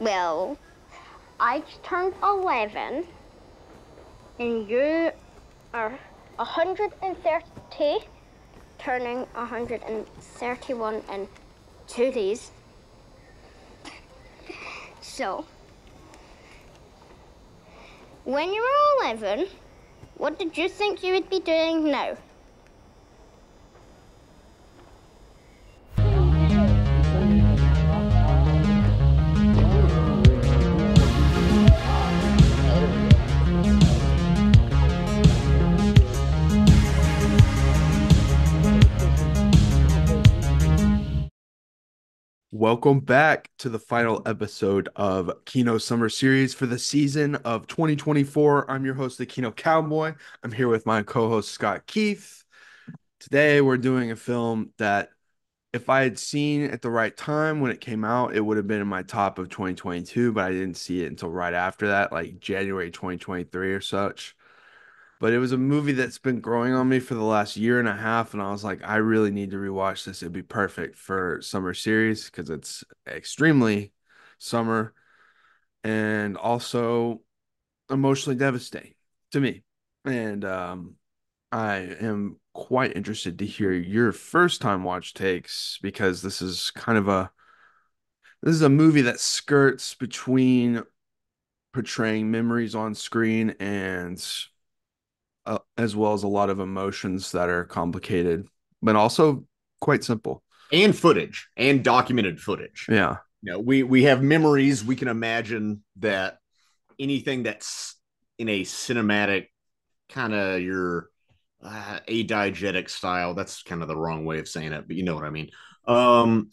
Well, I turned 11, and you are 130, turning 131 in two days. So, when you were 11, what did you think you would be doing now? Welcome back to the final episode of Kino Summer Series for the season of 2024. I'm your host, the Kino Kowboy. I'm here with my co host, Scott Keith. Today, we're doing a film that, if I had seen at the right time when it came out, it would have been in my top of 2022, but I didn't see it until right after that, like January 2023 or such but it was a movie that's been growing on me for the last year and a half and i was like i really need to rewatch this. It'd be perfect for summer series because it's extremely summer and also emotionally devastating to me. And um, i am quite interested to hear your first time watch takes because this is kind of a this is a movie that skirts between portraying memories on screen and uh, as well as a lot of emotions that are complicated, but also quite simple. And footage and documented footage. Yeah. You know, we we have memories. We can imagine that anything that's in a cinematic kind of your uh, diegetic style. That's kind of the wrong way of saying it, but you know what I mean. Um,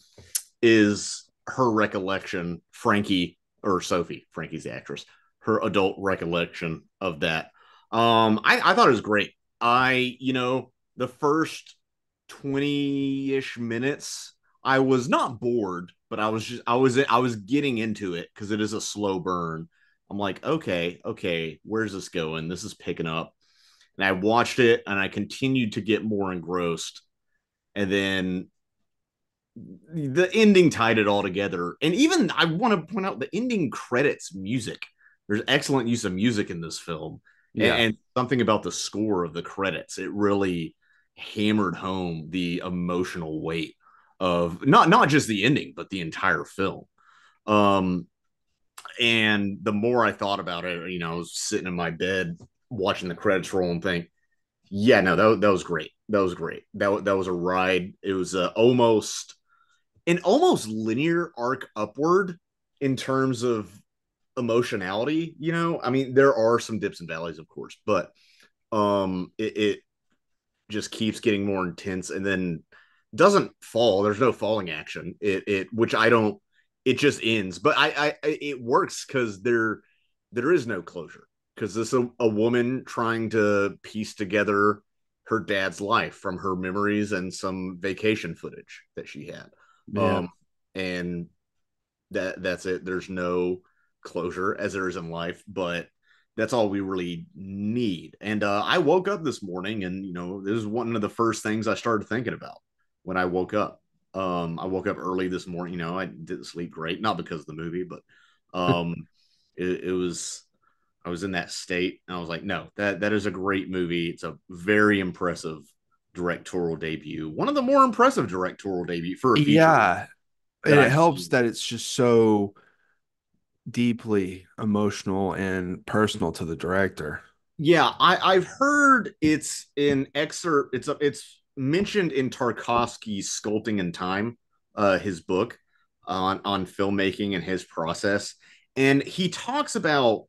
is her recollection, Frankie or Sophie, Frankie's the actress, her adult recollection of that um, I, I thought it was great. I, you know, the first 20 ish minutes, I was not bored, but I was just, I was, I was getting into it because it is a slow burn. I'm like, okay, okay, where's this going? This is picking up. And I watched it and I continued to get more engrossed. And then the ending tied it all together. And even I want to point out the ending credits music. There's excellent use of music in this film yeah. and something about the score of the credits it really hammered home the emotional weight of not not just the ending but the entire film. Um and the more i thought about it you know i was sitting in my bed watching the credits roll and think yeah no that, that was great. That was great. That, that was a ride. It was almost an almost linear arc upward in terms of emotionality you know? I mean there are some dips and valleys of course but um it, it just keeps getting more intense and then doesn't fall. There's no falling action. It it which i don't it just ends. But i i it works because there there is no closure because this a, a woman trying to piece together her dad's life from her memories and some vacation footage that she had. Yeah. um and that that's it. There's no closure as there is in life, but that's all we really need. And uh, I woke up this morning, and you know, this is one of the first things I started thinking about when I woke up. Um, I woke up early this morning. You know, I didn't sleep great, not because of the movie, but um, it, it was. I was in that state, and I was like, "No, that that is a great movie. It's a very impressive directorial debut. One of the more impressive directorial debut for a feature. Yeah, and it helps that it's just so deeply emotional and personal to the director. Yeah, I, I've heard it's an excerpt. It's a, it's mentioned in Tarkovsky's Sculpting in Time, uh, his book on on filmmaking and his process, and he talks about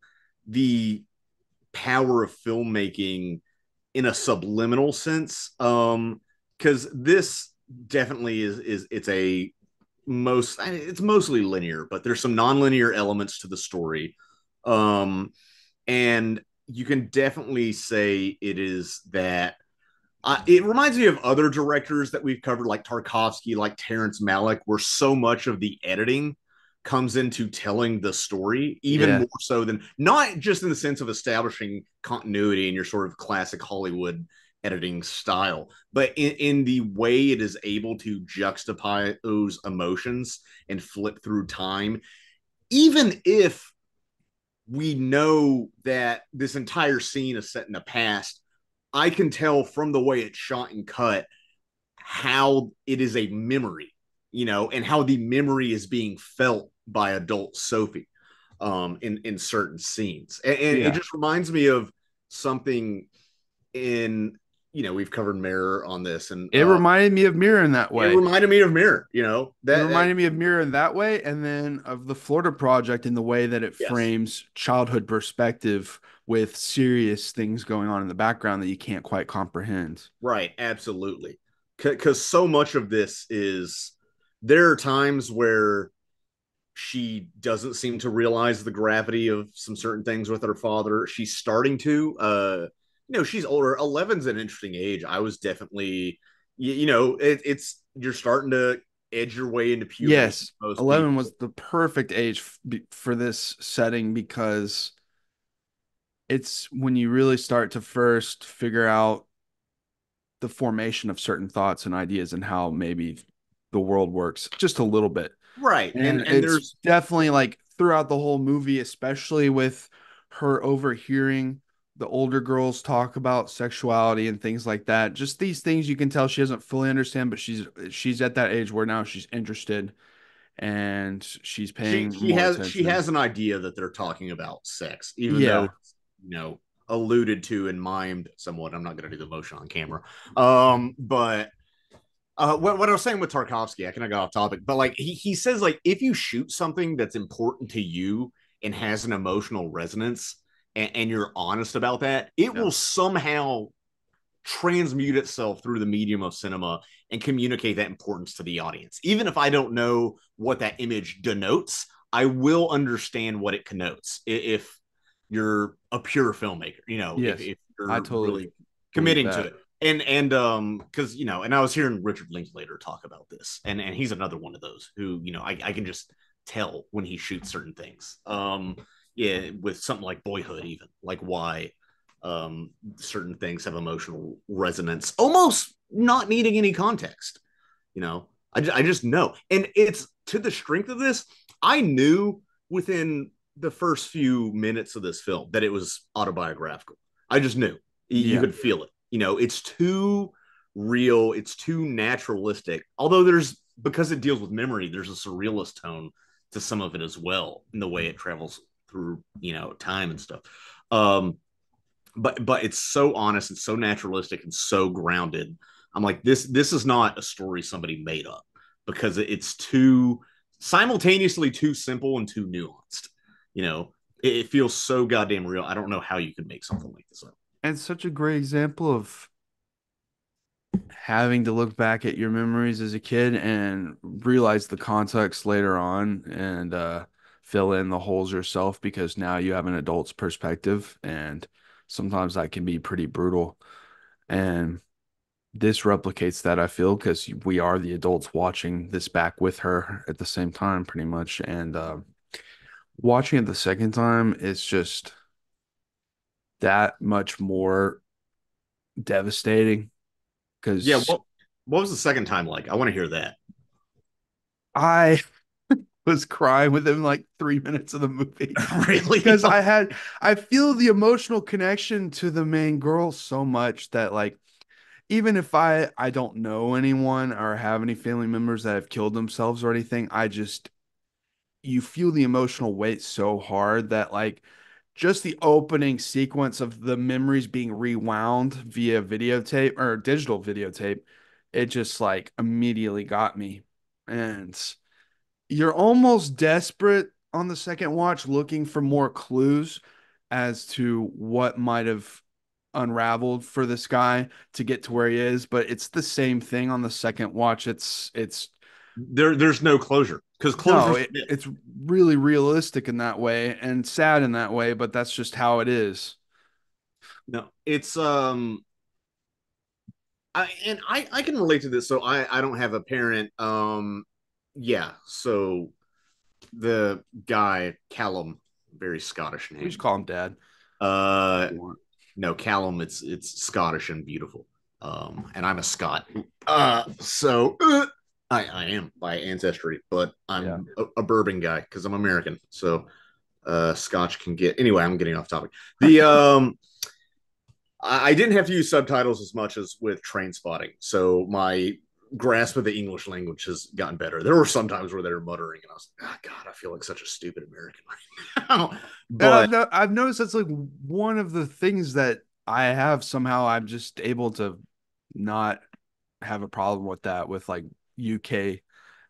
the power of filmmaking in a subliminal sense. Um, because this definitely is is it's a most it's mostly linear, but there's some nonlinear elements to the story. Um, and you can definitely say it is that uh, it reminds me of other directors that we've covered, like Tarkovsky, like Terrence Malick, where so much of the editing comes into telling the story, even yeah. more so than not just in the sense of establishing continuity in your sort of classic Hollywood editing style, but in, in the way it is able to juxtapose emotions and flip through time, even if we know that this entire scene is set in the past, I can tell from the way it's shot and cut how it is a memory, you know, and how the memory is being felt by adult Sophie um, in in certain scenes, and, and Yeah. it just reminds me of something in you know we've covered Mirror on this, and It uh, reminded me of Mirror in that way. it reminded me of Mirror, you know that it reminded me of Mirror in that way, and then of the Florida Project in the way that it Yes. frames childhood perspective with serious things going on in the background that you can't quite comprehend. Right, absolutely. Because so much of this is there are times where she doesn't seem to realize the gravity of some certain things with her father. She's starting to. Uh, you know, she's older. 11's an interesting age. I was definitely, you, you know, it, it's you're starting to edge your way into puberty. Yes, Most 11 people. was the perfect age f- for this setting because it's when you really start to first figure out the formation of certain thoughts and ideas and how maybe the world works just a little bit. right, And, and and, there's definitely like throughout the whole movie, especially with her overhearing the older girls talk about sexuality and things like that. Just these things you can tell she doesn't fully understand, but she's she's at that age where now she's interested and she's paying. she more has she has an idea that they're talking about sex, even Yeah. though you know alluded to and mimed somewhat. I'm not going to do the motion on camera, um, but uh, what, what I was saying with Tarkovsky, I kind of got off topic, but like he he says like if you shoot something that's important to you and has an emotional resonance, and, and you're honest about that, it Yeah. will somehow transmute itself through the medium of cinema and communicate that importance to the audience. Even if I don't know what that image denotes, I will understand what it connotes if you're a pure filmmaker, you know, Yes, if, if you're I totally really committing to it. And and um because you know, and I was hearing Richard Linklater talk about this, and and he's another one of those who you know I, I can just tell when he shoots certain things. Um, yeah, with something like Boyhood, even like why um certain things have emotional resonance, almost not needing any context. You know, I, I just know, and it's to the strength of this. I knew within the first few minutes of this film that it was autobiographical. I just knew you, Yeah. could feel it. You know, it's too real, it's too naturalistic. Although there's because it deals with memory, there's a surrealist tone to some of it as well in the way it travels through, you know, time and stuff. Um, but but it's so honest and so naturalistic and so grounded. I'm like this this is not a story somebody made up because it's too simultaneously too simple and too nuanced. You know, it, it feels so goddamn real. I don't know how you could make something like this up. and such a great example of having to look back at your memories as a kid and realize the context later on and uh, fill in the holes yourself because now you have an adult's perspective and sometimes that can be pretty brutal and this replicates that i feel because we are the adults watching this back with her at the same time pretty much and uh, watching it the second time it's just that much more devastating because Yeah. What, what was the second time like? I want to hear that. I was crying within like three minutes of the movie really? because I had I feel the emotional connection to the main girl so much that like even if I I don't know anyone or have any family members that have killed themselves or anything, I just you feel the emotional weight so hard that like just the opening sequence of the memories being rewound via videotape or digital videotape, it just like immediately got me. And you're almost desperate on the second watch looking for more clues as to what might have unraveled for this guy to get to where he is, but it's the same thing on the second watch. It's it's there, there's no closure because no, it, it's really realistic in that way and sad in that way, but that's just how it is. No, it's um I and I I can relate to this. So I I don't have a parent. Um yeah, so the guy Callum, very Scottish name. We just call him dad. Uh no, Callum it's it's Scottish and beautiful. Um and I'm a Scot. Uh so uh, I, I am by ancestry, but I'm Yeah. a, a bourbon guy because I'm American. So uh Scotch can get anyway, I'm getting off topic. The um I, I didn't have to use subtitles as much as with Trainspotting. So my grasp of the English language has gotten better. There were some times where they were muttering and I was like, oh, God, I feel like such a stupid American right now. And I've, But no- I've noticed that's like one of the things that I have somehow I'm just able to not have a problem with that with like UK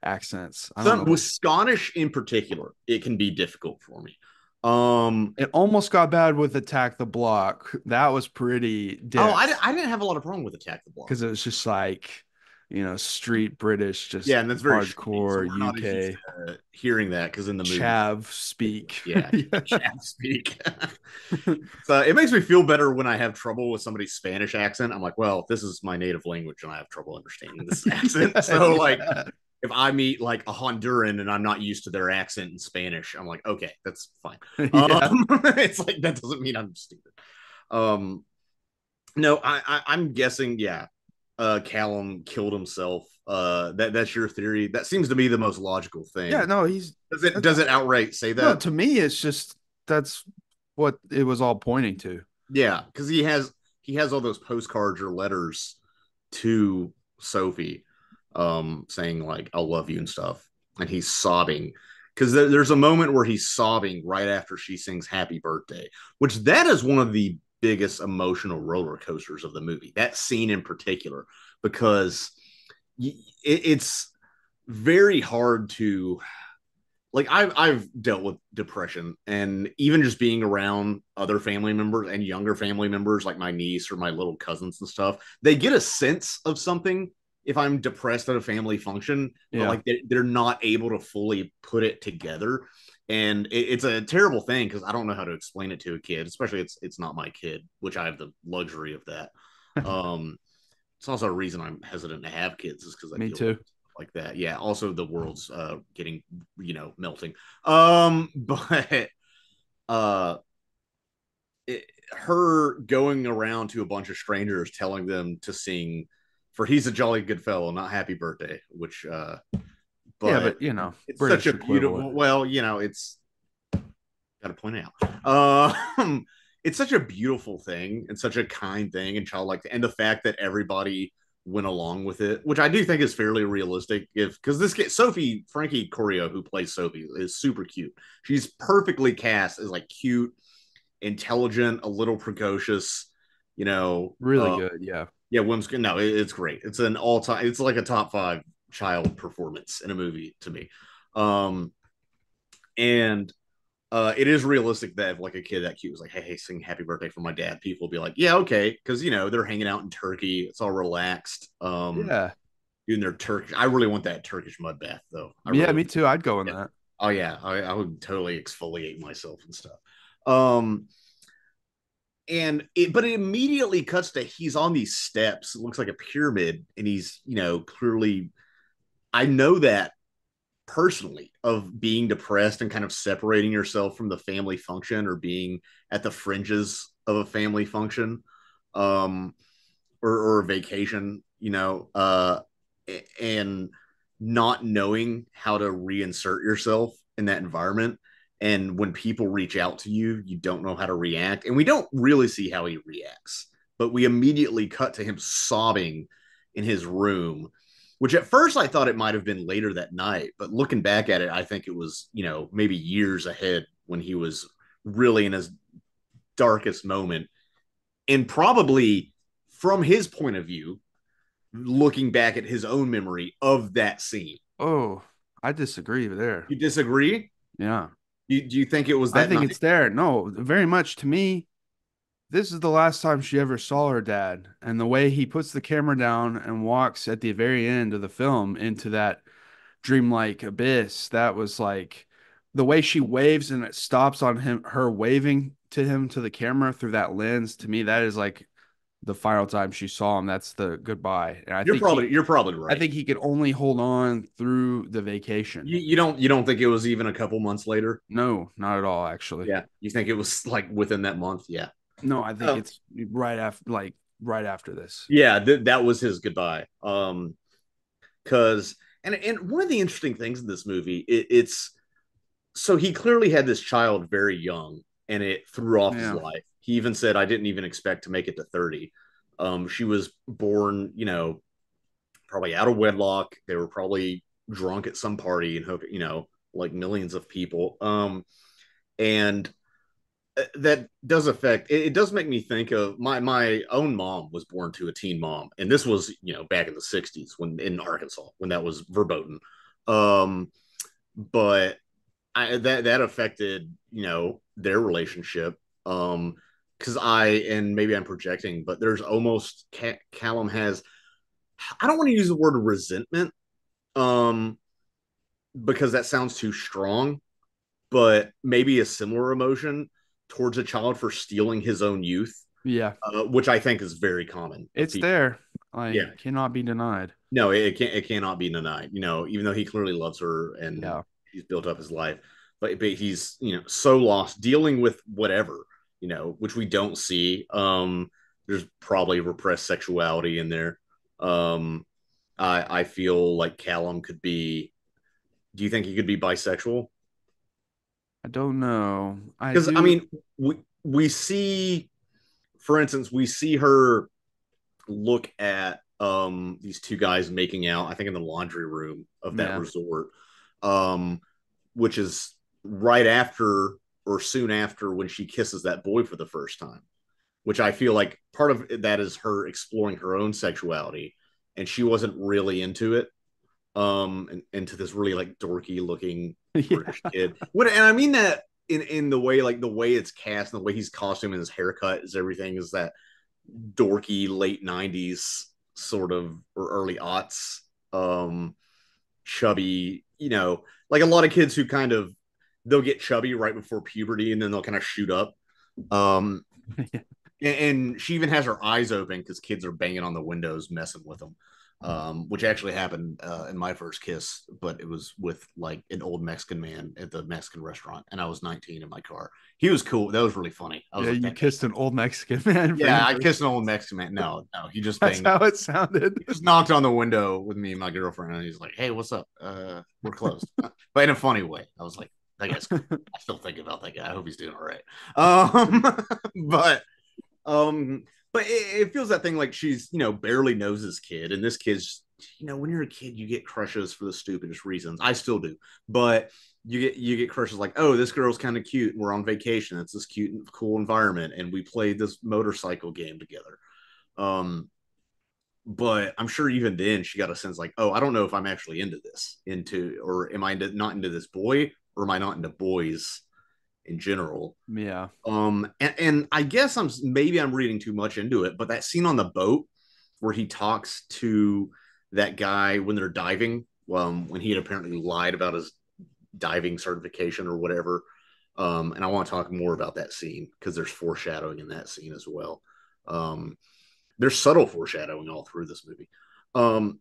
accents. I don't some, know. with Scottish in particular, it can be difficult for me. Um It almost got bad with Attack the Block. That was pretty Oh, I, I didn't have a lot of problem with Attack the Block. because it was just like you know street British, just Yeah, and that's very hardcore so UK uh, hearing that because in the movie, chav speak. Yeah. Chav speak. so it makes me feel better when I have trouble with somebody's Spanish accent. I'm like, well, this is my native language, and I have trouble understanding this accent. So like, if I meet like a Honduran and I'm not used to their accent in Spanish, I'm like, okay, that's fine. yeah. Um, it's like that doesn't mean I'm stupid. Um, no, I, I I'm guessing, yeah. Uh, Callum killed himself. Uh, that that's your theory. That seems to be the most logical thing. yeah, no, he's Does it does it outright say that? no, to me it's just that's what it was all pointing to. Yeah, because he has he has all those postcards or letters to Sophie, um, saying like "I love you" and stuff, and he's sobbing because there, there's a moment where he's sobbing right after she sings "Happy Birthday," which that is one of the biggest emotional roller coasters of the movie. That scene in particular, because it's very hard to like I've I've dealt with depression and even just being around other family members and younger family members like my niece or my little cousins and stuff, they get a sense of something if I'm depressed at a family function, but Yeah. like they, they're not able to fully put it together. And it, it's a terrible thing because I don't know how to explain it to a kid, especially it's it's not my kid, which I have the luxury of that. um, it's also a reason I'm hesitant to have kids is because I Me too. like that. Yeah. Also, the world's uh getting you know melting. Um, but uh, it, her going around to a bunch of strangers telling them to sing for "He's a Jolly Good Fellow," not "Happy Birthday," which uh, but, yeah, but you know, it's British such a beautiful. Well, you know, it's got to point out. Um, it's such a beautiful thing and such a kind thing and childlike, and the fact that everybody went along with it, which I do think is fairly realistic. If because this kid, Sophie Frankie Corio, who plays Sophie, is super cute. She's perfectly cast as like cute, intelligent, a little precocious. You know, Really uh, good, yeah. yeah, Whimsical. No, it, it's great. It's an all time. It's like a top five child performance in a movie to me. Um, and uh, it is realistic that if like a kid that cute was like, "Hey, hey, sing Happy Birthday for my dad," people will be like, "Yeah, okay," because you know they're hanging out in Turkey. It's all relaxed. Um, yeah, doing their Turkish. I really want that Turkish mud bath though. I yeah, really- me too. I'd go in Yeah. that. Oh yeah, I, I would totally exfoliate myself and stuff. Um, and it, but it immediately cuts to he's on these steps. It looks like a pyramid, and he's you know clearly. I know that personally of being depressed and kind of separating yourself from the family function or being at the fringes of a family function, um, or or a vacation. You know, uh, and not knowing how to reinsert yourself in that environment. And when people reach out to you, you don't know how to react. And we don't really see how he reacts, but we immediately cut to him sobbing in his room, which at first I thought it might have been later that night. But looking back at it, I think it was, you know, maybe years ahead when he was really in his darkest moment. And probably from his point of view, looking back at his own memory of that scene. Oh, I disagree there. You disagree? Yeah. You, do you think it was that? I think night? it's there. No, very much to me. This is the last time she ever saw her dad, and the way he puts the camera down and walks at the very end of the film into that dreamlike abyss. That was like the way she waves and it stops on him, her waving to him to the camera through that lens. To me, that is like the final time she saw him. That's the goodbye. And I you're think probably he, you're probably right. I think he could only hold on through the vacation. you, you don't you don't think it was even a couple months later. no, not at all. Actually, Yeah, you think it was like within that month? Yeah, No, I think Oh. it's right after, like right after this. yeah. Th- that was his goodbye. Um, because and and one of the interesting things in this movie, it, it's so he clearly had this child very young, and it threw off Yeah. his life. He even said, "I didn't even expect to make it to 30." Um, she was born, you know, probably out of wedlock. They were probably drunk at some party and hope, you know, like millions of people. Um, and that does affect it, it does make me think of my my own mom was born to a teen mom and this was you know back in the 60s when in arkansas when that was verboten. Um but I, that that affected you know their relationship um because i and maybe i'm projecting but there's almost callum has i don't want to use the word resentment um because that sounds too strong but maybe a similar emotion towards a child for stealing his own youth, Yeah, uh, which I think is very common. it's People- there. Like, Yeah. cannot be denied. No, it, it can't. It cannot be denied. You know, even though he clearly loves her and Yeah. he's built up his life, but but he's you know so lost dealing with whatever you know, which we don't see. Um, there's probably repressed sexuality in there. Um, I I feel like Callum could be. Do you think he could be bisexual? I don't know. I because I do- mean, we we see, for instance, we see her look at um these two guys making out. I think in the laundry room of that Yeah. resort, um, which is right after or soon after when she kisses that boy for the first time. Which I feel like part of that is her exploring her own sexuality, and she wasn't really into it. Um, and into this really like dorky looking yeah. British kid. What and I mean that in in the way like the way it's cast and the way he's costumed and his haircut is everything is that dorky late '90s sort of or early aughts, um, chubby. You know, like a lot of kids who kind of they'll get chubby right before puberty and then they'll kind of shoot up. Um, Yeah. and, and she even has her eyes open because kids are banging on the windows, messing with them um, which actually happened uh, in my first kiss, but it was with like an old Mexican man at the Mexican restaurant, and I was 19 in my car. He was cool. That was really funny. I was Yeah, like, you kissed an old Mexican man. Yeah, I kissed an old Mexican man. No, no, he just That's banged. how it sounded. He just knocked on the window with me and my girlfriend, and he's like, "Hey, what's up? Uh, we're closed," but in a funny way. I was like, "That guy's." cool. I still think about that guy. I hope he's doing all right. Um, but um, but it, it feels that thing like she's you know barely knows this kid, and this kid's you know when you're a kid you get crushes for the stupidest reasons. I still do, but you get you get crushes like oh this girl's kind of cute. We're on vacation. It's this cute and cool environment, and we played this motorcycle game together. Um, but I'm sure even then she got a sense like, oh, I don't know if I'm actually into this, into or am I not into this boy, or am I not into boys in general? Yeah. Um, and, and I guess I'm maybe I'm reading too much into it, but that scene on the boat where he talks to that guy when they're diving, um, when he had apparently lied about his diving certification or whatever. Um, and I want to talk more about that scene because there's foreshadowing in that scene as well. Um, there's subtle foreshadowing all through this movie. Um,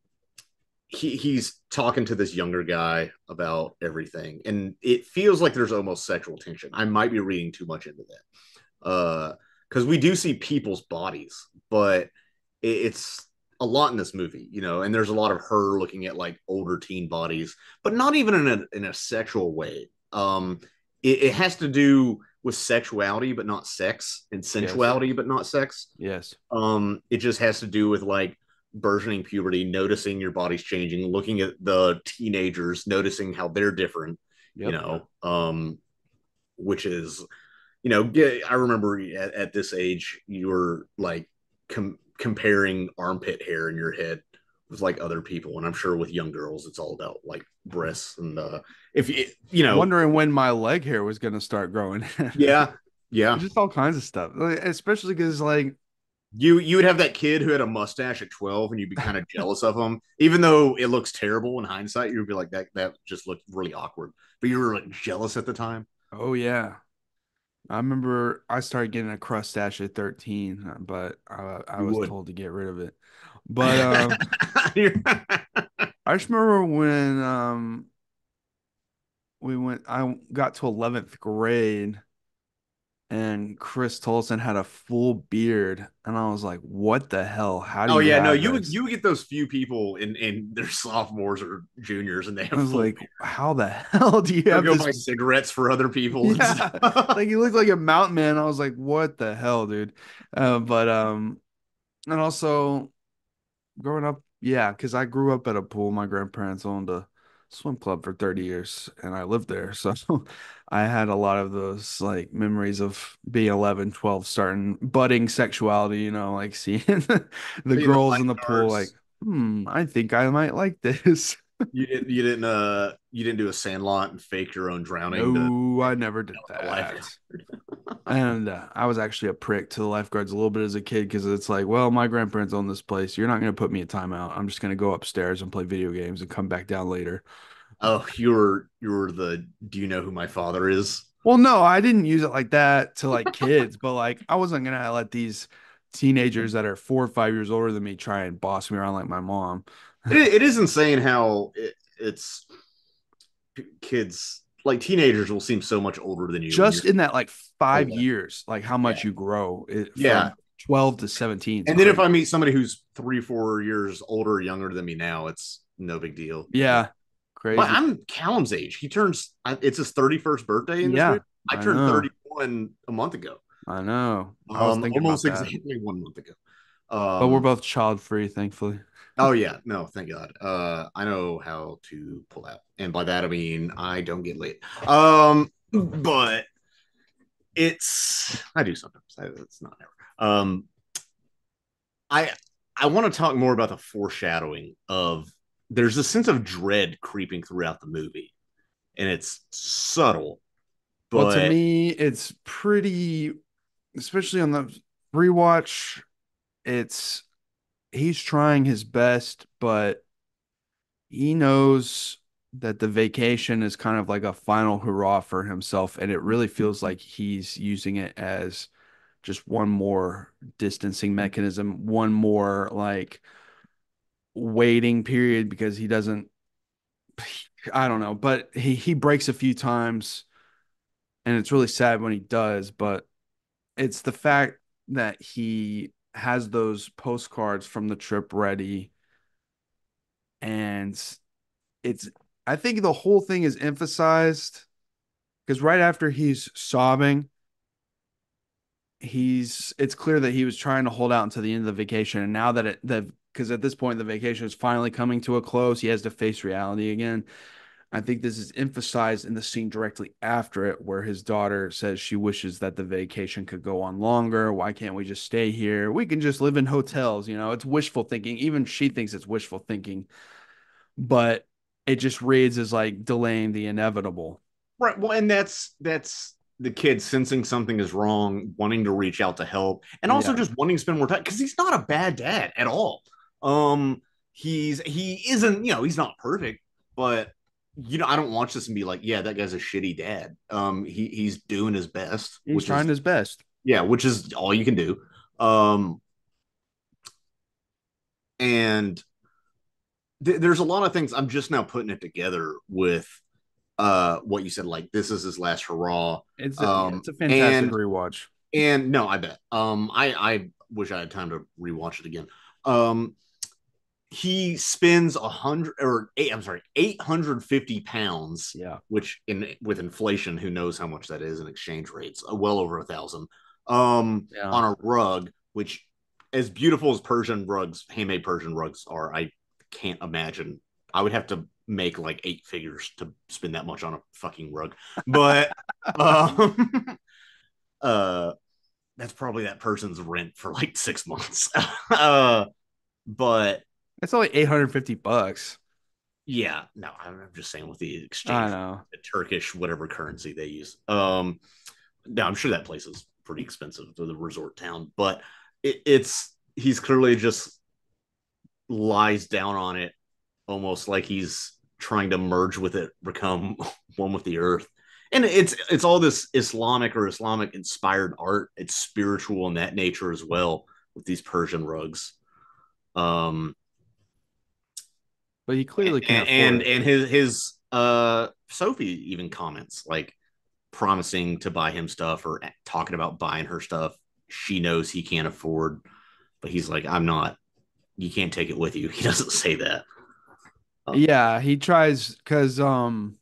he he's talking to this younger guy about everything, and it feels like there's almost sexual tension. I might be reading too much into that, uh, because we do see people's bodies, but it, it's a lot in this movie, you know, and there's a lot of her looking at like older teen bodies, but not even in a in a sexual way. Um, it, it has to do with sexuality, but not sex, and sensuality, but not sex. Yes. Um, it just has to do with like burgeoning puberty, noticing your body's changing, looking at the teenagers, noticing how they're different, Yep. you know, um, which is, you know, I remember at, at this age, you were like com- comparing armpit hair in your head with like other people. And I'm sure with young girls, it's all about like breasts and, uh, if you, you know, Wondering when my leg hair was gonna start growing. yeah, yeah. just all kinds of stuff. Especially because like You you would have that kid who had a mustache at 12 and you'd be kind of jealous of him. Even though it looks terrible in hindsight, you'd be like that that just looked really awkward. But you were like jealous at the time. Oh yeah. I remember I started getting a crust stash at 13, uh, but I, I was would. told to get rid of it. But um, I just remember when um we went I got to 11th grade and Chris Tolson had a full beard, and I was like, "What the hell? How do you Oh yeah, no, have you would you would get those few people in in their sophomores or juniors, and they have I was like, "How the hell do you They'll have go this buy cigarettes for other people. and Yeah, stuff. like he looked like a mountain man. I was like, what the hell, dude? Uh, but um, and also growing up, yeah, because I grew up at a pool. My grandparents owned a swim club for 30 years, and I lived there. So I had a lot of those like memories of being 11, 12, starting budding sexuality, you know, like seeing the the girls in the pool, like, hmm, I think I might like this. You didn't you didn't uh you didn't do a sandlot and fake your own drowning. to- No, I never did that. And uh, I was actually a prick to the lifeguards a little bit as a kid because it's like, well, my grandparents own this place. You're not going to put me in timeout. I'm just going to go upstairs and play video games and come back down later. oh, you were you were the. Do you know who my father is? Well, no, I didn't use it like that to like kids, but like I wasn't going to let these teenagers that are four or five years older than me try and boss me around like my mom. It, it is insane how it, it's kids like teenagers will seem so much older than you. Just in that like five yeah. years, like how much you grow it, Yeah. 12 to 17. And then if. I meet somebody who's three, four years older, or younger than me now, it's no big deal. yeah, crazy. But I'm Callum's age. He turns. It's his 31st birthday. In Yeah, week. I I turned know. 31 a month ago. I know. I was Um, thinking almost about that. exactly one month ago. Um, But we're both child free, thankfully. Oh yeah, no, thank God. Uh, I know how to pull out, and by that I mean I don't get late. Um, but it's I do sometimes. I, it's not ever. Um, I I want to talk more about the foreshadowing of. There's a sense of dread creeping throughout the movie, and it's subtle. But Well, to me, it's pretty, especially on the rewatch. It's he's trying his best, but he knows that the vacation is kind of like a final hurrah for himself, and it really feels like he's using it as just one more distancing mechanism, one more like waiting period because he doesn't. I don't know, but he he breaks a few times and it's really sad when he does but it's the fact that he has those postcards from the trip ready. And it's i think the whole thing is emphasized because right after he's sobbing he's it's clear that he was trying to hold out until the end of the vacation. And now that it the because at this point the vacation is finally coming to a close. He has to face reality again I think this is emphasized in the scene directly after it, where his daughter says she wishes that the vacation could go on longer. Why can't we just stay here? We can just live in hotels. You know, it's wishful thinking. Even she thinks it's wishful thinking, but it just reads as like delaying the inevitable. Right. Well, and that's that's the kid sensing something is wrong, wanting to reach out to help, and also Yeah. just wanting to spend more time because he's not a bad dad at all. Um, he's he isn't, you know, he's not perfect, but you know, I don't watch this and be like, yeah, that guy's a shitty dad. Um, he he's doing his best, He's which trying is his best. yeah, which is all you can do. Um, and th- there's a lot of things I'm just now putting it together with uh what you said like this is his last hurrah It's a, Um, it's a fantastic and- rewatch. and no i bet um i i wish i had time to rewatch it again um he spends a hundred or eight i'm sorry 850 pounds Yeah. which in with inflation who knows how much that is in exchange rates uh, well over a thousand um Yeah. on a rug which as beautiful as persian rugs handmade persian rugs are i can't imagine i would have to make like eight figures to spend that much on a fucking rug but um uh that's probably that person's rent for like six months uh but It's only 850 bucks. yeah no i'm just saying with the exchange the Turkish whatever currency they use. Um, now I'm sure that place is pretty expensive to the resort town, but it, it's he's clearly just lies down on it, almost like he's trying to merge with it, become one with the earth. And it's it's all this Islamic or Islamic inspired art. It's spiritual in that nature as well with these Persian rugs. Um, But he clearly can't and, afford it. and his his uh Sophie even comments like promising to buy him stuff or talking about buying her stuff. She knows he can't afford but he's like i'm not. You can't take it with you. He doesn't say that. Yeah he tries because um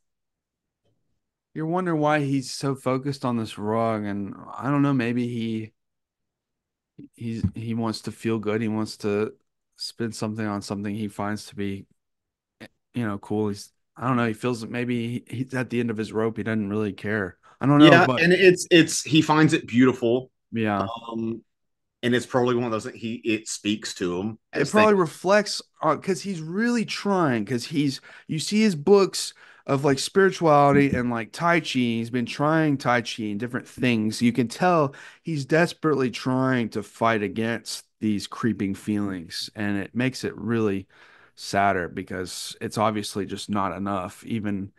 you're wondering why he's so focused on this rug and i don't know maybe he he's he wants to feel good. He wants to spend something on something he finds to be you know cool. He's i don't know he feels that maybe he's at the end of his rope he doesn't really care. I don't know yeah but and it's it's he finds it beautiful. Yeah. Um and it's probably one of those that he it speaks to him it probably like- reflects on because he's really trying because he's you see his books of like spirituality and like tai chi he's been trying tai chi and different things. You can tell he's desperately trying to fight against these creeping feelings and it makes it really sadder because it's obviously just not enough even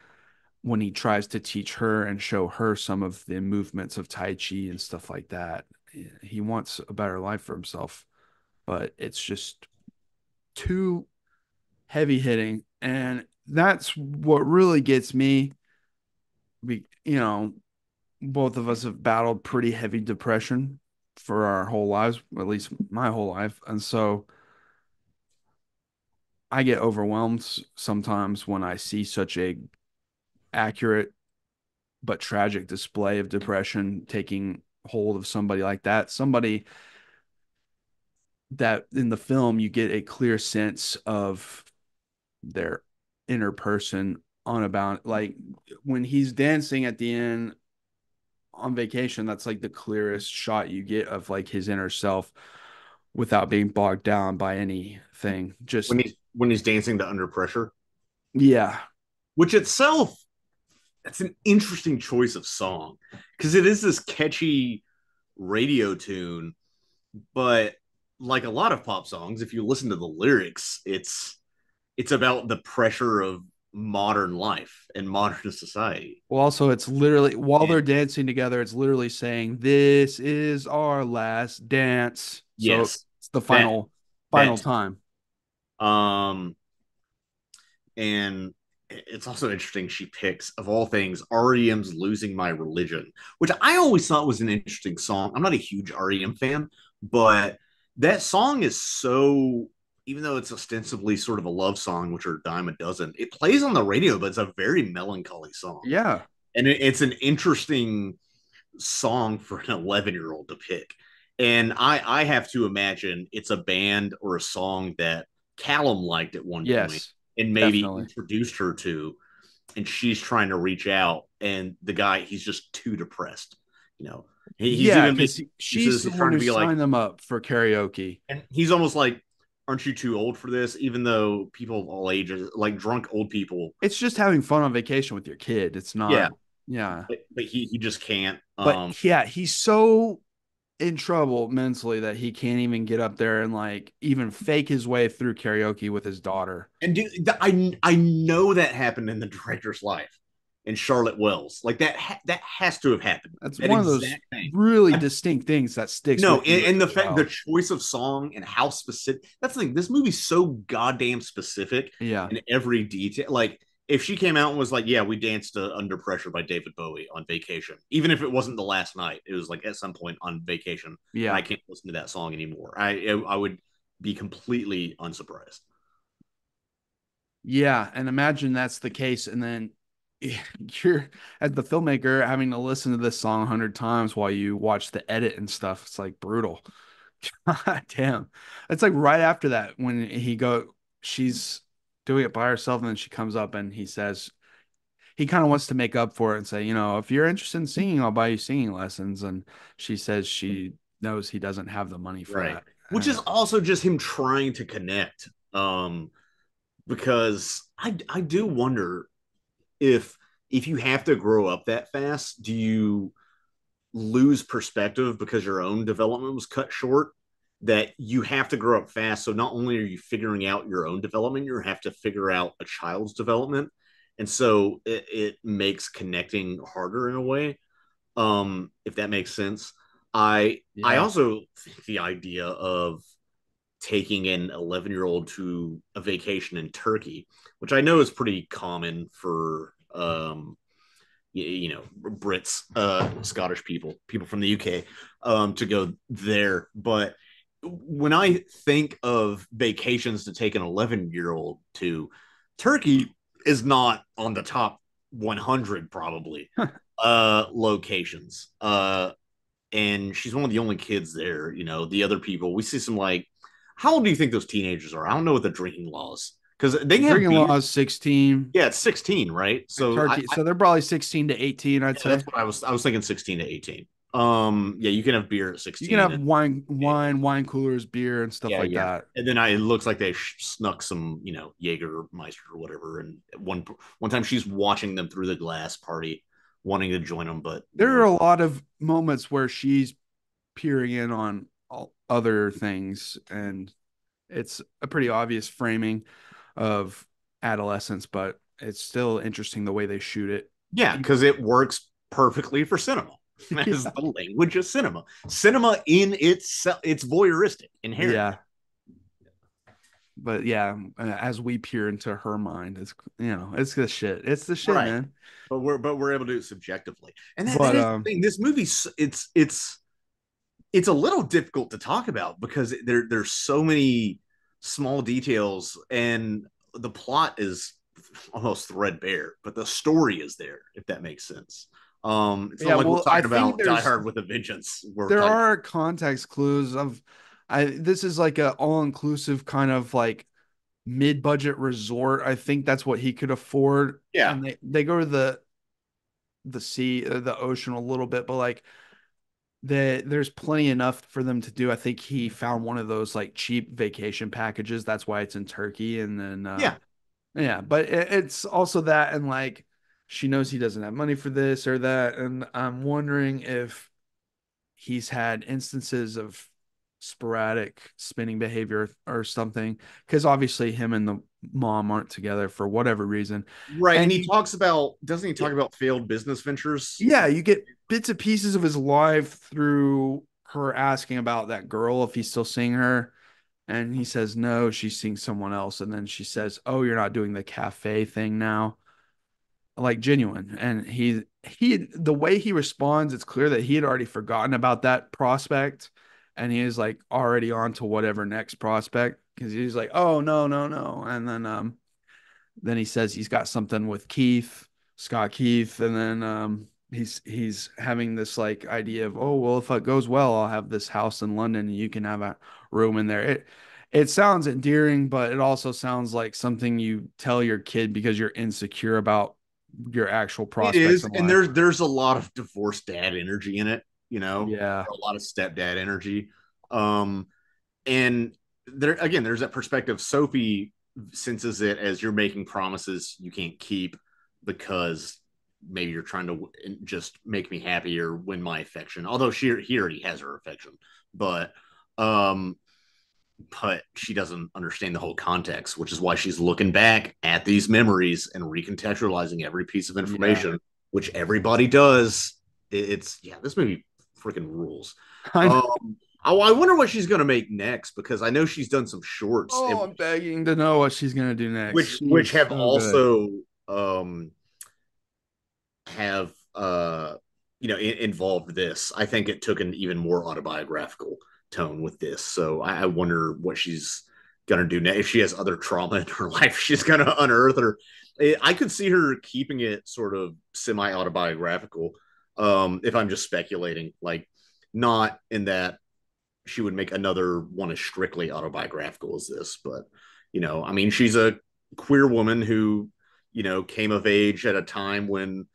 when he tries to teach her and show her some of the movements of tai chi and stuff like that. He wants a better life for himself but it's just too heavy hitting and that's what really gets me. Be, you know both of us have battled pretty heavy depression for our whole lives at least my whole life and so i get overwhelmed sometimes when i see such a accurate but tragic display of depression taking hold of somebody like that somebody that in the film you get a clear sense of their inner person on about like when he's dancing at the end on vacation that's like the clearest shot you get of like his inner self without being bogged down by anything. Just when he's when he's dancing to under pressure? Yeah. Which itself that's an interesting choice of song because it is this catchy radio tune but like a lot of pop songs if you listen to the lyrics it's it's about the pressure of modern life and modern society. Well also it's literally while Yeah. they're dancing together it's literally saying this is our last dance. So yes it's the final final time Um, and it's also interesting she picks of all things REM's "Losing My Religion," which I always thought was an interesting song. I'm not a huge REM fan, but that song is so. Even though it's ostensibly sort of a love song, which are dime a dozen, it plays on the radio, but it's a very melancholy song. yeah and it, it's an interesting song for an 11 year old to pick and i i have to imagine it's a band or a song that callum liked at one yes and maybe definitely. introduced her to and she's trying to reach out and the guy he's just too depressed you know He- he's yeah, even she's says the he's one trying who to be like- them up for karaoke. and he's almost like aren't you too old for this even though people of all ages like drunk old people It's just having fun on vacation with your kid. It's not. Yeah. Yeah. but, but he he just can't But um yeah, he's so in trouble mentally that he can't even get up there and like even fake his way through karaoke with his daughter. And dude, I I know that happened in the director's life in Charlotte Wells. Like that ha- that has to have happened. That's That one of those thing. really I- distinct things that sticks. No, and, and the fact the choice of song and how specific that's the thing. This movie's so goddamn specific yeah, in every detail. Like if she came out and was like, "Yeah, we danced to Under Pressure by David Bowie on vacation," even if it wasn't the last night, it was like at some point on vacation. yeah. I can't listen to that song anymore. I I would be completely unsurprised. Yeah, and imagine that's the case, and then you're as the filmmaker having to listen to this song a hundred times while you watch the edit and stuff. It's like brutal. God damn. It's like right after that when he go, she's doing it by herself, and then she comes up and he says, he kind of wants to make up for it and say, you know, if you're interested in singing, I'll buy you singing lessons. And she says she knows he doesn't have the money for Right. that. which is also just him trying to connect um because i i do wonder if if you have to grow up that fast do you lose perspective because your own development was cut short that you have to grow up fast. So not only are you figuring out your own development you have to figure out a child's development. And so it, it makes connecting harder in a way um if that makes sense. I I also think the idea of taking an 11 year old to a vacation in Turkey, which I know is pretty common for, um, you know Brits, uh, Scottish people, people from the UK, um, to go there. But when I think of vacations to take an 11 year old to, Turkey is not on the top 100 probably uh, locations. Uh, and she's one of the only kids there. You know, the other people we see some like, how old do you think those teenagers are? I don't know what the drinking laws because they have Drinking beer- law is 16. Yeah, it's 16, right? So Turkey, I- so they're probably 16 to 18, I'd Yeah, say. that's what I was. I was thinking sixteen to eighteen. Um, yeah, you can have beer at 16. You can have wine, wine, wine coolers, beer, and stuff Yeah, like yeah. that. and then I, it looks like they sh- snuck some, you know, Jägermeister or whatever. And one one time she's watching them through the glass party, wanting to join them, but There are a lot of moments where she's peering in on all other things, and it's a pretty obvious framing of adolescence, but it's still interesting the way they shoot it. yeah, because it works perfectly for cinema. As the language of cinema, cinema in itself, it's voyeuristic inherently. Yeah. But yeah, uh, as we peer into her mind, it's you know, it's the shit. It's the shit, Right. man. but we're but we're able to do it subjectively and that, But, that is um, the thing this movie's it's it's it's a little difficult to talk about because there there's so many small details and the plot is almost threadbare but the story is there if that makes sense um it's Yeah, not like well, we're talking I about Die Hard with a Vengeance We're there are context clues of I this is like a all-inclusive kind of like mid-budget resort. I think that's what he could afford. Yeah. And they, they go to the the sea, uh, the ocean a little bit, but like the there's plenty enough for them to do. I think he found one of those like cheap vacation packages. That's why it's in Turkey. And then uh, Yeah. yeah, but it, it's also that and like she knows he doesn't have money for this or that, and I'm wondering if he's had instances of sporadic spinning behavior or something because obviously him and the mom aren't together for whatever reason. Right and, and he he- talks about doesn't he talk about failed business ventures? Yeah you get bits and pieces of his life through her asking about that girl if he's still seeing her and he says no she's seeing someone else and then she says oh you're not doing the cafe thing now like genuine and he he the way he responds it's clear that he had already forgotten about that prospect and he is like already on to whatever next prospect because he's like oh no no no and then um then he says he's got something with keith scott keith and then um he's he's having this like idea of oh well if it goes well i'll have this house in london and you can have a room in there. It it sounds endearing but it also sounds like something you tell your kid because you're insecure about your actual it prospects is in and there's there's a lot of divorced dad energy in it you know yeah a lot of stepdad energy. Um, and there again, there's that perspective. Sophie senses it as you're making promises you can't keep because maybe you're trying to just make me happy or win my affection. Although she he already has her affection, but um, but she doesn't understand the whole context, which is why she's looking back at these memories and recontextualizing every piece of information, which everybody does. It's yeah, this movie freaking rules. I. Um, I, I wonder what she's gonna make next because I know she's done some shorts, oh and- i'm begging to know what she's gonna do next which She's which have so good. also um have uh you know I- involved this. I think it took an even more autobiographical tone with this. So I, I wonder what she's gonna do next. If she has other trauma in her life, she's gonna unearth or I- I could see her keeping it sort of semi autobiographical. Um, if I'm just speculating, like not in that she would make another one as strictly autobiographical as this, but you know, I mean, she's a queer woman who, you know, came of age at a time when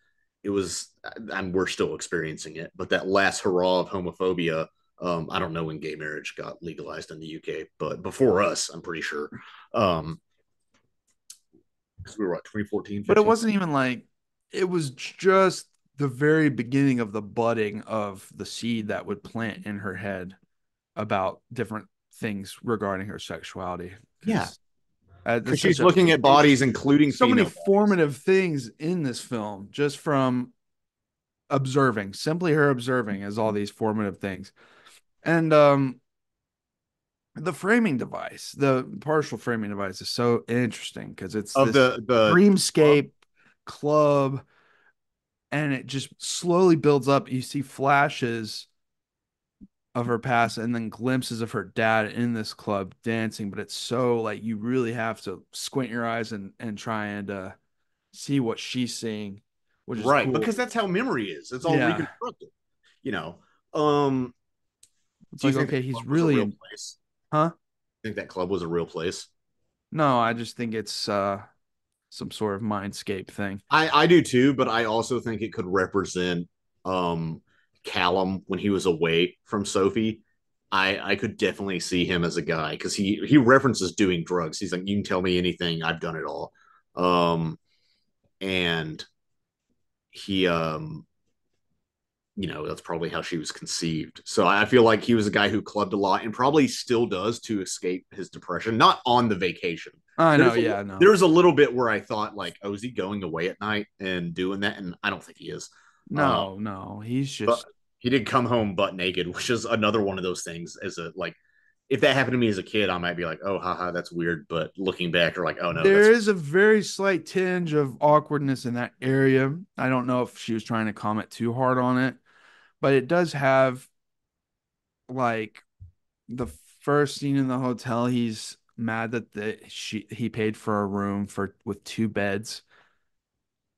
it was, and we're still experiencing it, but that last hurrah of homophobia. Um, I don't know when gay marriage got legalized in the UK, but before us, I'm pretty sure. Um, because we were what 2014, but it wasn't even like it was just the very beginning of the budding of the seed that would plant in her head about different things regarding her sexuality. Yeah. uh, Because she's such a- looking at bodies, including so many bodies. formative things in this film just from observing simply her observing is all these formative things and um the framing device the partial framing device is so interesting because it's of this the the dreamscape club and it just slowly builds up. You see flashes of her past and then glimpses of her dad in this club dancing, but it's so like you really have to squint your eyes and and try and uh see what she's seeing. Which is right cool. because that's how memory is it's all Yeah. reconstructed you know um it's do like okay, he's club was a really real in- place? Huh? think that club was a real place no, I just think it's uh some sort of mindscape thing. i i do too but i also think it could represent um calum when he was away from sophie i i could definitely see him as a guy because he he references doing drugs he's like you can tell me anything i've done it all um and he um you know that's probably how she was conceived. So i feel like he was a guy who clubbed a lot and probably still does to escape his depression not on the vacation. I know, There's a- yeah, no. there was a little bit where i thought like oh is he going away at night and doing that? And i don't think he is. No, um, no, he's just but he did come home butt naked which is another one of those things as a like if that happened to me as a kid i might be like oh haha that's weird but looking back you're like oh no there is a very slight tinge of awkwardness in that area. I don't know if she was trying to comment too hard on it, but it does have like the first scene in the hotel. He's mad that the she he paid for a room for with two beds.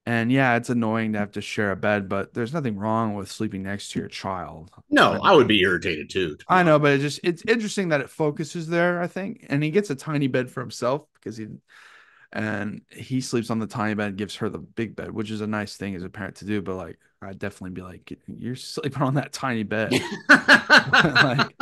And yeah, it's annoying to have to share a bed, but there's nothing wrong with sleeping next to your child. no i would be irritated too to be I know, but it just it's interesting that it focuses there, I think. And he gets a tiny bed for himself because he and he sleeps on the tiny bed, gives her the big bed, which is a nice thing as a parent to do, but like I'd definitely be like, You're sleeping on that tiny bed. like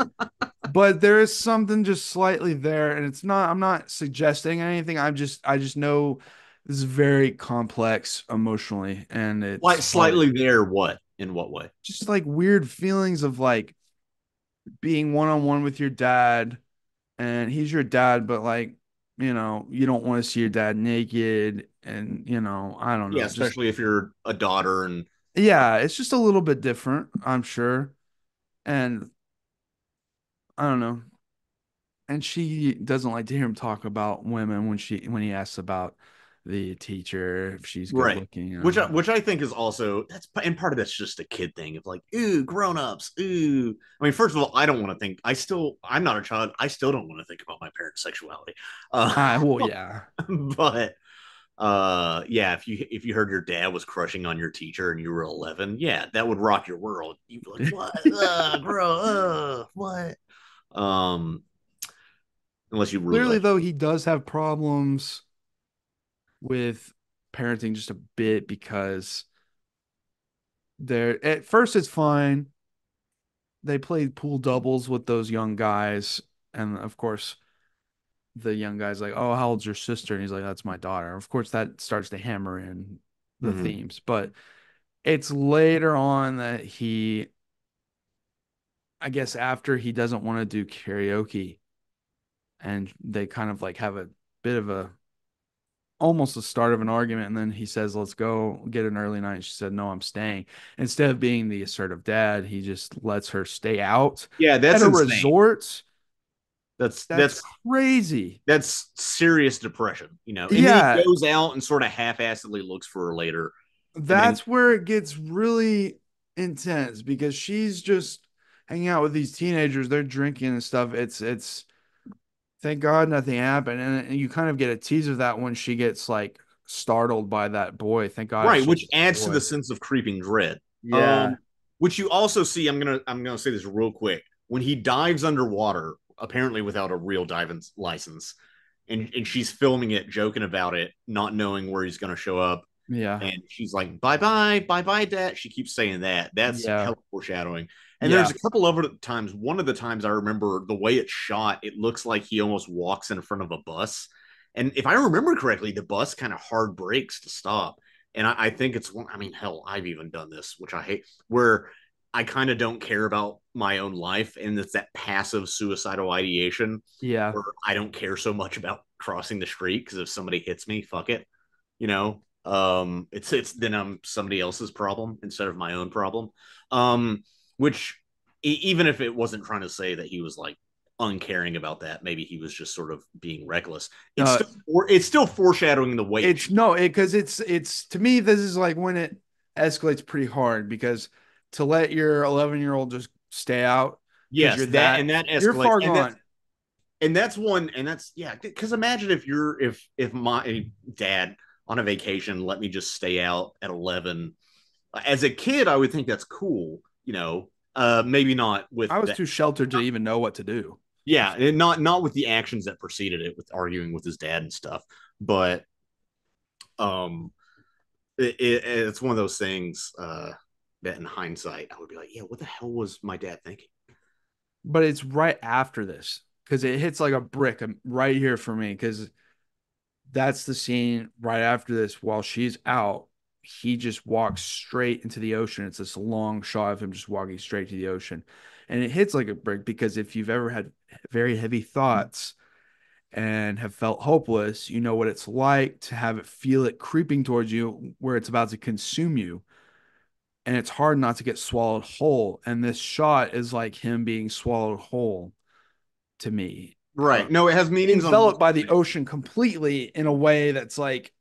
but there is something just slightly there, and it's not I'm not suggesting anything. I'm just I just know is very complex emotionally and it's like slightly there what in what way just like weird feelings of like being one on one with your dad and he's your dad, but like, you know, you don't want to see your dad naked and you know, I don't know. yeah just- especially if you're a daughter and yeah, it's just a little bit different, I'm sure. And I don't know. And she doesn't like to hear him talk about women when she when he asks about the teacher if she's good Right. looking. which I, which I think is also that's and part of that's just a kid thing of like ooh grown ups ooh I mean first of all I don't want to think I still I'm not a child I still don't want to think about my parents' sexuality uh, ah, well, yeah. but uh yeah if you if you heard your dad was crushing on your teacher and you were 11 yeah that would rock your world you'd be like what uh, bro uh, what um unless you really Clearly, though, he does have problems with parenting just a bit because they're at first it's fine. They played pool doubles with those young guys, and of course, the young guy's like, "Oh, how old's your sister?" And he's like, "That's my daughter." Of course, that starts to hammer in the Mhm. themes, but it's later on that he, I guess, after he doesn't want to do karaoke and they kind of like have a bit of a almost the start of an argument and then he says let's go get an early night she said no i'm staying instead of being the assertive dad he just lets her stay out yeah that's at a insane. resort that's that's, that's crazy that's serious depression, you know. And Yeah. he goes out and sort of half-assedly looks for her later. that's where it gets really intense because she's just hanging out with these teenagers they're drinking and stuff it's it's thank god nothing happened and, you kind of get a tease of that when she gets like startled by that boy thank god right, which adds to the sense of creeping dread. yeah Um, which you also see, I'm gonna I'm gonna say this real quick. When he dives underwater, apparently without a real diving license, and, and she's filming it, joking about it, not knowing where he's gonna show up. Yeah And she's like, bye bye, bye bye, dad. She keeps saying that. That's Yeah. foreshadowing. And Yeah. there's a couple other times. One of the times I remember the way it's shot, it looks like he almost walks in front of a bus. And if I remember correctly, the bus kind of hard brakes to stop. And I, I think it's one, I mean, hell, I've even done this, which I hate, where I kind of don't care about my own life. And it's that passive suicidal ideation yeah where I don't care so much about crossing the street because if somebody hits me, fuck it. You know, um, it's it's then I'm somebody else's problem instead of my own problem. Um, which even if it wasn't trying to say that he was like uncaring about that, maybe he was just sort of being reckless. It's Uh, still, it's still foreshadowing the way it's no it because it's it's to me this is like when it escalates pretty hard because to let your 11 year old just stay out yes you're that, that- and that escalates you're far and gone and that's one and that's yeah because imagine if you're if if my dad on a vacation let me just stay out at 11 as a kid i would think that's cool you know uh maybe not with i was the- too sheltered to even know what to do. Yeah and not not with the actions that preceded it with arguing with his dad and stuff but um it, it, it's one of those things uh that in hindsight i would be like yeah what the hell was my dad thinking? But it's right after this because it hits like a brick um, right here for me because that's the scene right after this while she's out he just walks straight into the ocean. It's this long shot of him just walking straight to the ocean. And it hits like a brick because if you've ever had very heavy thoughts and have felt hopeless you know what it's like to have it feel it creeping towards you where it's about to consume you. And it's hard not to get swallowed whole. And this shot is like him being swallowed whole to me right no it has meanings enveloped on by the ocean completely in a way that's like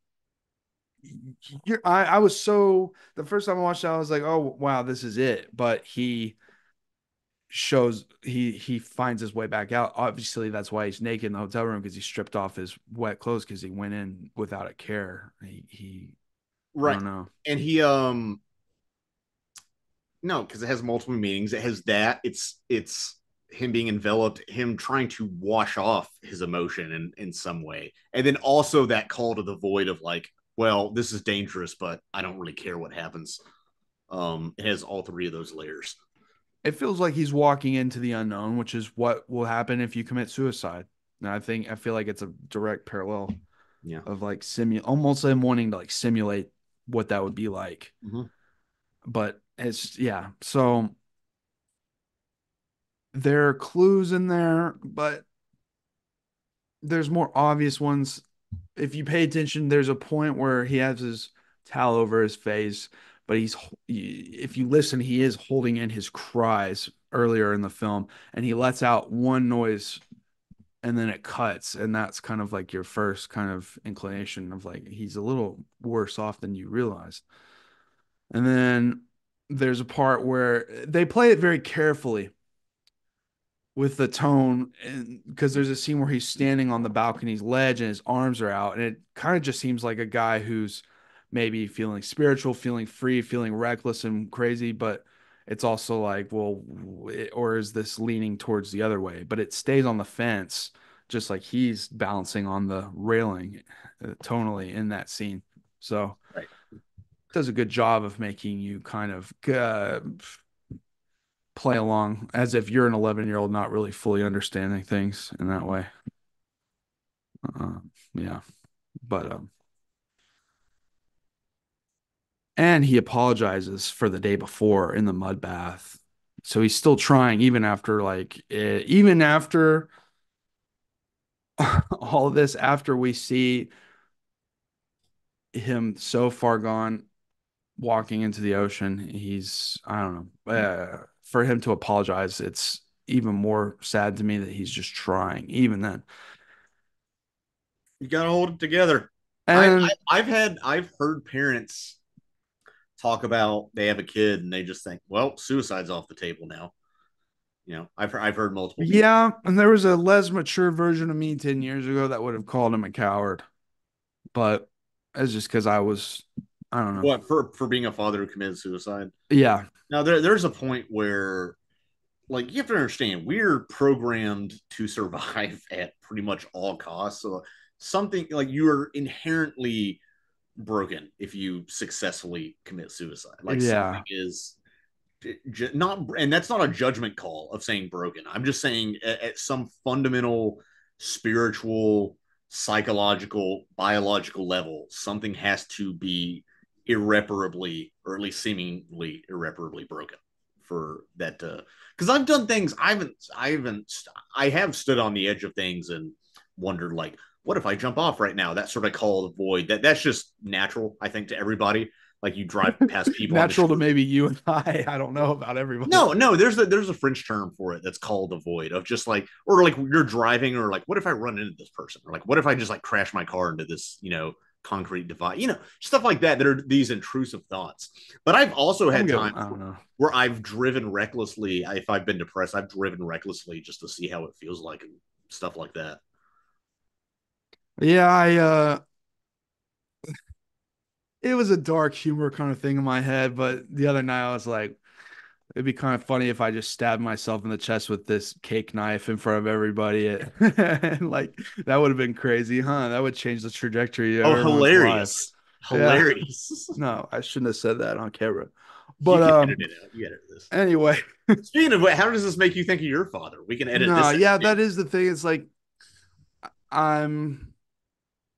you're I, I was so the first time I watched it, I was like, oh wow, this is it. But he shows he he finds his way back out. Obviously, that's why he's naked in the hotel room because he stripped off his wet clothes because he went in without a care. He, he I right don't know. and he um no because it has multiple meanings it has that it's it's him being enveloped him trying to wash off his emotion in in some way and then also that call to the void of like well this is dangerous but i don't really care what happens um it has all three of those layers It feels like he's walking into the unknown, which is what will happen if you commit suicide. And I think I feel like it's a direct parallel Yeah. of like simu almost him wanting to like simulate what that would be like. Mhm. But it's yeah. So there are clues in there, but there's more obvious ones. If you pay attention, there's a point where he has his towel over his face, but he's if you listen, he is holding in his cries earlier in the film, and he lets out one noise and then it cuts and that's kind of like your first kind of inclination of like he's a little worse off than you realize and then there's a part where they play it very carefully with the tone and because there's a scene where he's standing on the balcony's ledge and his arms are out and it kind of just seems like a guy who's maybe feeling spiritual feeling free feeling reckless and crazy but it's also like well it- or is this leaning towards the other way but it stays on the fence just like he's balancing on the railing uh, tonally in that scene so Right. does a good job of making you kind of uh, play along as if you're an 11 year old not really fully understanding things in that way. Uh, yeah but um and he apologizes for the day before in the mud bath. So he's still trying even after like eh, even after all this after we see him so far gone walking into the ocean he's i don't know uh, for him to apologize it's even more sad to me that he's just trying even then. You gotta hold it together. And I, I, i've had i've heard parents talk about they have a kid and they just think well suicide's off the table now. You know i've, I've heard multiple people- yeah and there was a less mature version of me 10 years ago that would have called him a coward but it's just because i was i don't know what for for being a father who committed suicide yeah Now there, there's a point where, like, you have to understand, we're programmed to survive at pretty much all costs. So something like you are inherently broken if you successfully commit suicide. Like Yeah. something is eh, not, and that's not a judgment call of saying broken. I'm just saying at, at some fundamental spiritual, psychological, biological level, something has to be irreparably or at least seemingly irreparably broken for that uh, because i've done things i haven't i haven't i have stood on the edge of things and wondered like what if i jump off right now? That sort of call the void. That that's just natural i think to everybody. Like you drive past people natural to maybe you and i. I don't know about everybody. No no there's a there's a french term for it that's called the void of just like or like you're driving or like what if i run into this person? Or like what if i just like crash my car into this you know concrete divide, you know, stuff like that that are these intrusive thoughts. But I've also had I'm times where I've driven recklessly. If I've been depressed, I've driven recklessly just to see how it feels like and stuff like that. Yeah, I uh it was a dark humor kind of thing in my head, but the other night I was like, it'd be kind of funny if I just stabbed myself in the chest with this cake knife in front of everybody. and like that would have been crazy, huh? That would change the trajectory. Oh, hilarious. Yeah. Hilarious. life. No, I shouldn't have said that on camera. But But you can um edit it. You edit this. anyway, Speaking of, which, how does this make you think of your father? We can edit no, this. yeah, that is the thing. It's like I'm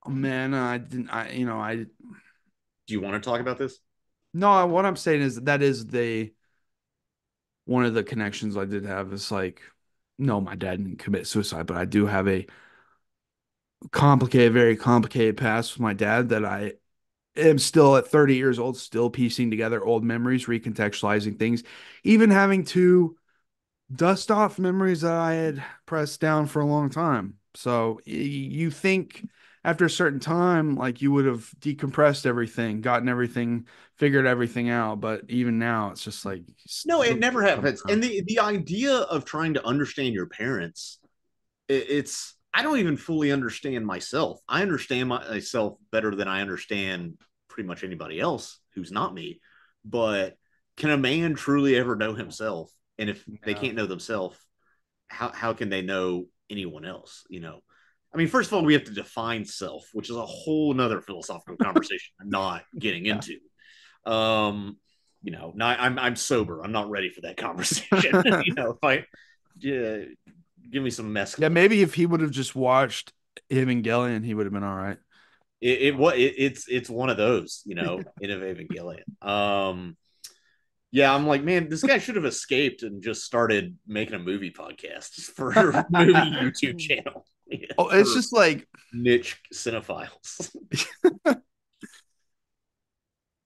oh, man, I didn't I you know, I Do you want to talk about this? No, what I'm saying is that is the one of the connections I did have is like, no, my dad didn't commit suicide, but I do have a complicated, very complicated past with my dad that I am still at 30 years old, still piecing together old memories, recontextualizing things, even having to dust off memories that I had pressed down for a long time. So you think after a certain time, like you would have decompressed everything, gotten everything, figured everything out. But even now, it's just like No, it never happens. And the the idea of trying to understand your parents, it, it's I don't even fully understand myself. I understand my- myself better than I understand pretty much anybody else who's not me. But can a man truly ever know himself? And if they can't know themselves, how how can they know anyone else? You know. I mean, first of all, we have to define self, which is a whole nother philosophical conversation I'm not getting Yeah. into. Um, you know, not, I'm I'm sober. I'm not ready for that conversation. you know, if I yeah, give me some mess. yeah, maybe if he would have just watched Evangelion, he would have been all right. it, it what it, it's it's one of those, you know, in Evangelion. Um, yeah, I'm like, man, this guy should have escaped and just started making a movie podcast for a movie YouTube channel. Yeah, Oh, it's just like niche cinephiles.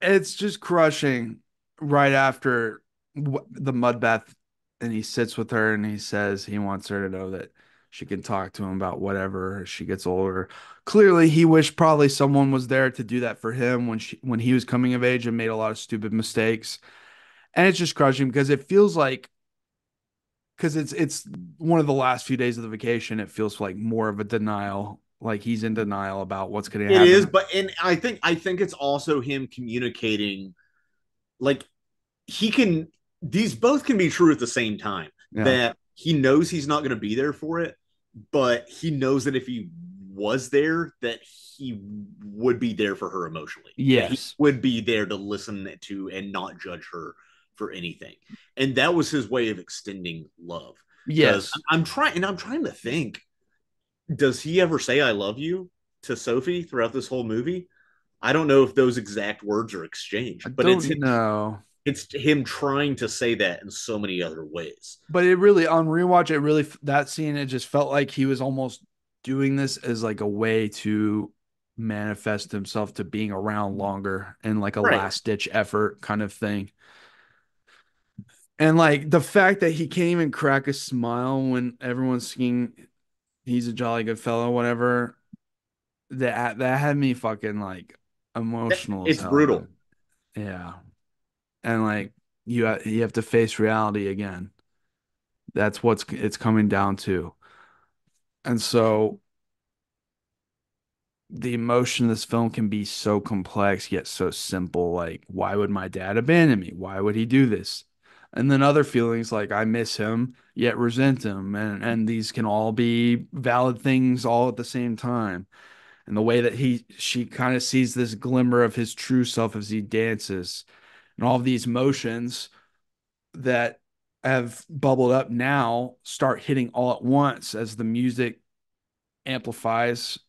it's just crushing right after the mud bath and he sits with her and he says he wants her to know that she can talk to him about whatever as she gets older clearly he wished probably someone was there to do that for him when she when he was coming of age and made a lot of stupid mistakes and it's just crushing because it feels like because it's it's one of the last few days of the vacation it feels like more of a denial like he's in denial about what's going to happen is, but and I think I think it's also him communicating, like he can. These both can be true at the same time. Yeah. That he knows he's not going to be there for it, but he knows that if he was there, that he would be there for her emotionally. Yes. he would be there to listen to and not judge her for anything. And that was his way of extending love. Yes. I'm trying, and I'm trying to think. Does he ever say "I love you" to Sophie throughout this whole movie? I don't know if those exact words are I exchanged, but don't it's know. it's him trying to say that in so many other ways. But it really on rewatch, it really that scene it just felt like he was almost doing this as like a way to manifest himself to being around longer and like a Right. last ditch effort kind of thing. And like the fact that he can't even crack a smile when everyone's singing he's a jolly good fellow, whatever. That that had me fucking like emotional. It's brutal. Yeah. And like you ha- you have to face reality again. That's what's it's coming down to. And so the emotion of this film can be so complex yet so simple. Like, why would my dad abandon me? Why would he do this? And then other feelings like I miss him yet resent him. And and these can all be valid things all at the same time. And the way that he she kind of sees this glimmer of his true self as he dances and all these motions that have bubbled up now start hitting all at once as the music amplifies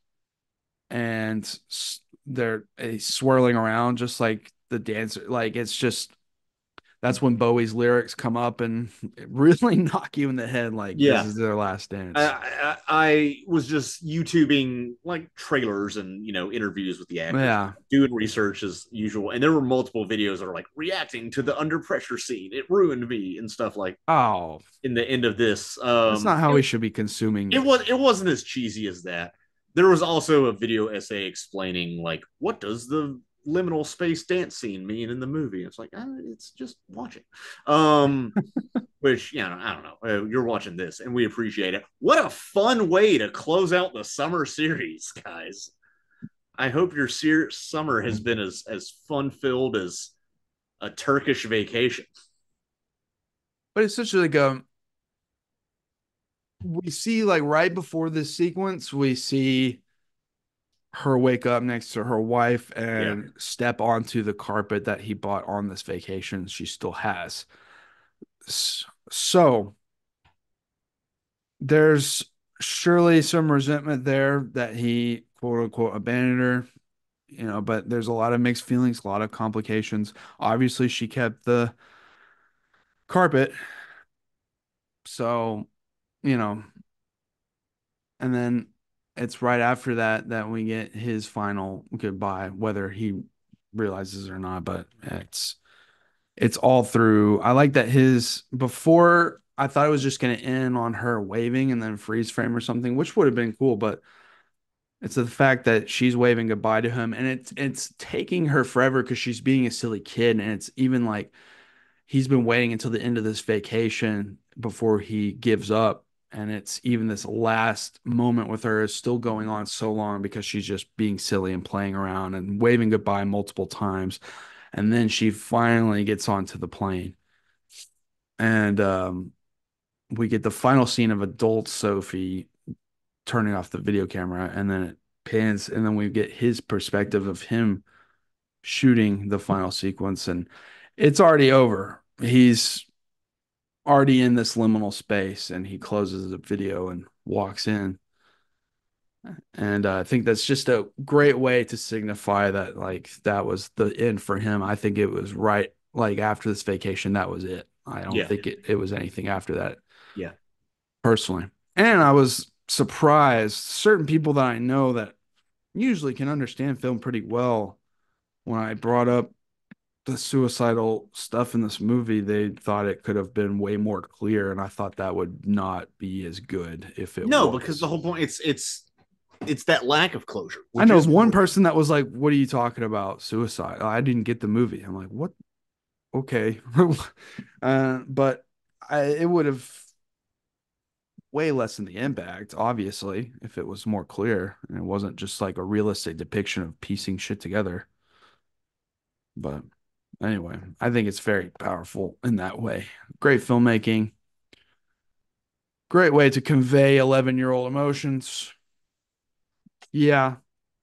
and they're uh, swirling around just like the dancer like it's just that's when Bowie's lyrics come up and really knock you in the head like Yeah. this is their last dance. I, I, I was just YouTubing like trailers and you know interviews with the actors, yeah. doing research as usual, and there were multiple videos that are like reacting to the under pressure scene. It ruined me and stuff like Oh, in the end of this. Um, that's not how it, we should be consuming. it was. It wasn't as cheesy as that, there was also a video essay explaining like what does the liminal space dance scene mean in the movie. It's like uh, it's just watching. Um, which you know, I don't know. Uh, you're watching this, and we appreciate it. What a fun way to close out the summer series, guys. I hope your ser- summer has been as as fun filled as a Turkish vacation. But it's such like a we see like right before this sequence, we see her wake up next to her wife and yeah. step onto the carpet that he bought on this vacation she still has. So there's surely some resentment there that he quote unquote abandoned her, you know, but there's a lot of mixed feelings, a lot of complications. Obviously, she kept the carpet. So, you know, and then it's right after that that we get his final goodbye, whether he realizes or not. But it's it's all through. I like that his before I thought it was just going to end on her waving and then freeze frame or something, which would have been cool. But it's the fact that she's waving goodbye to him, and it's it's taking her forever because she's being a silly kid, and it's even like he's been waiting until the end of this vacation before he gives up and it's even this last moment with her is still going on so long because she's just being silly and playing around and waving goodbye multiple times. And then she finally gets onto the plane. And um, we get the final scene of adult sophie turning off the video camera and then it pans and then we get his perspective of him shooting the final sequence and it's already over. He's already in this liminal space and he closes the video and walks in. And uh, i think that's just a great way to signify that like that was the end for him. I think it was right like after this vacation that was it. I don't yeah. think it, it was anything after that. Yeah. Personally. And i was surprised certain people that i know that usually can understand film pretty well when i brought up the suicidal stuff in this movie, they thought it could have been way more clear, and I thought that would not be as good if it. Was No, was. because the whole point it's it's it's that lack of closure. I know one person that was like, "What are you talking about? Suicide?" I didn't get the movie. I'm like, "What? Okay," uh, but I, it would have way less than the impact, obviously, if it was more clear and it wasn't just like a realistic depiction of piecing shit together. But anyway, I think it's very powerful in that way. Great filmmaking. Great way to convey 11 year old emotions. Yeah,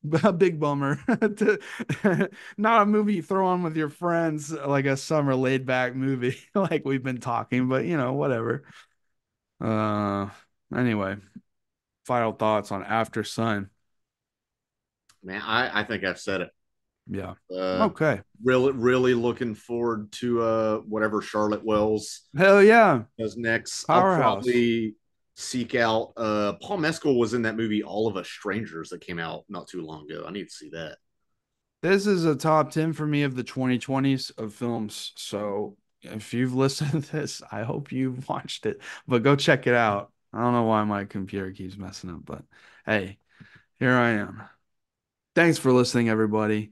a big bummer. not a movie you throw on with your friends, like a summer laid back movie, like we've been talking, but you know, whatever. Uh, anyway, final thoughts on Aftersun. Man, I, I think I've said it. Yeah. Uh, okay. Really, really looking forward to uh whatever Charlotte Wells. Hell yeah. Does next. Powerhouse. I'll probably seek out. Uh, Paul Mescal was in that movie All of Us Strangers that came out not too long ago. I need to see that. This is a top ten for me of the 2020s of films. So if you've listened to this, I hope you've watched it. But go check it out. I don't know why my computer keeps messing up, but hey, here I am. Thanks for listening, everybody.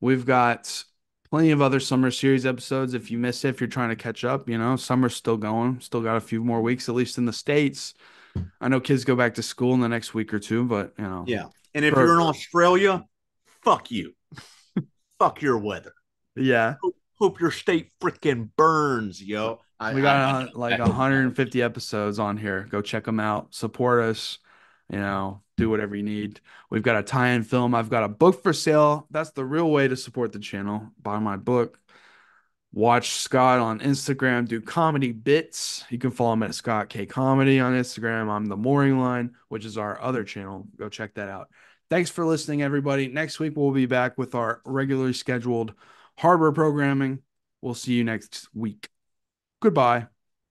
We've got plenty of other summer series episodes. If you missed it, if you're trying to catch up, you know, summer's still going. Still got a few more weeks, at least in the States. I know kids go back to school in the next week or two, but you know. Yeah. And if you're in Australia, fuck you. fuck your weather. Yeah. Hope, hope your state freaking burns, yo. I, we got I, I, like 150 episodes on here. Go check them out. Support us you know, do whatever you need. We've got a tie-in film. I've got a book for sale. That's the real way to support the channel. Buy my book. Watch Scott on Instagram do comedy bits. You can follow him at Scott K Comedy on Instagram. I'm the Mooring Line, which is our other channel. Go check that out. Thanks for listening, everybody. Next week we'll be back with our regularly scheduled harbor programming. We'll see you next week. Goodbye.